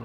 오,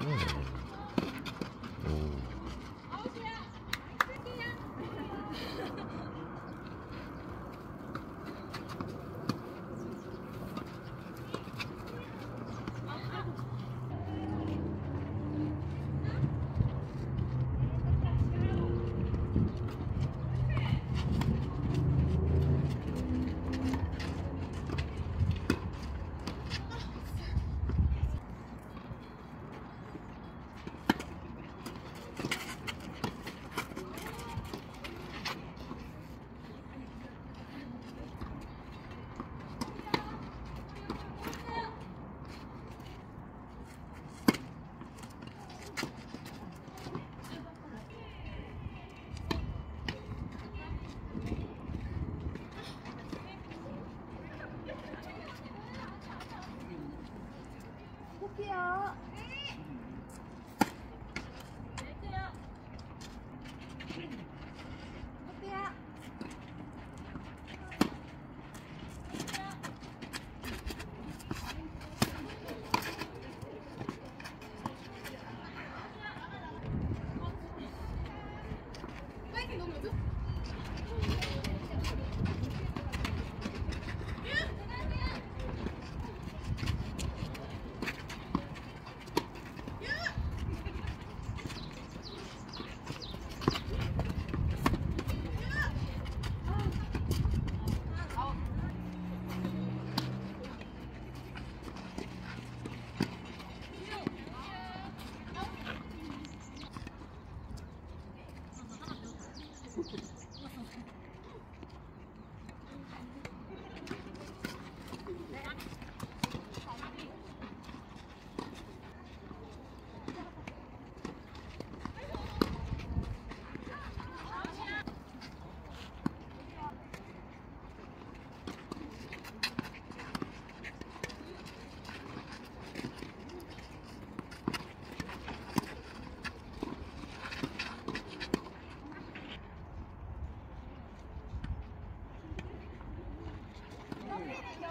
静。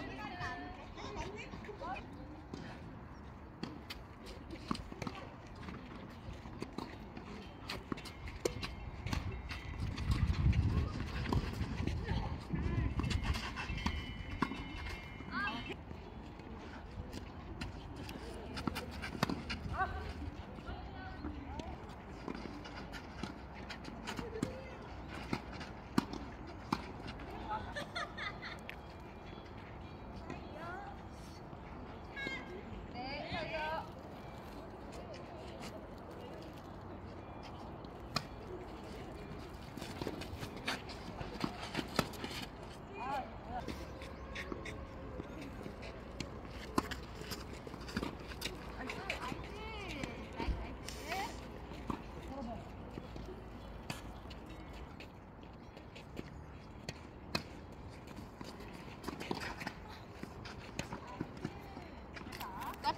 네. 오. 토끼야. 토끼야.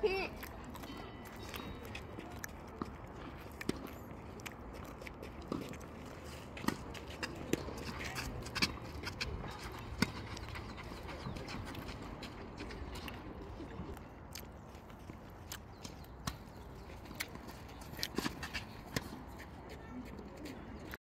哼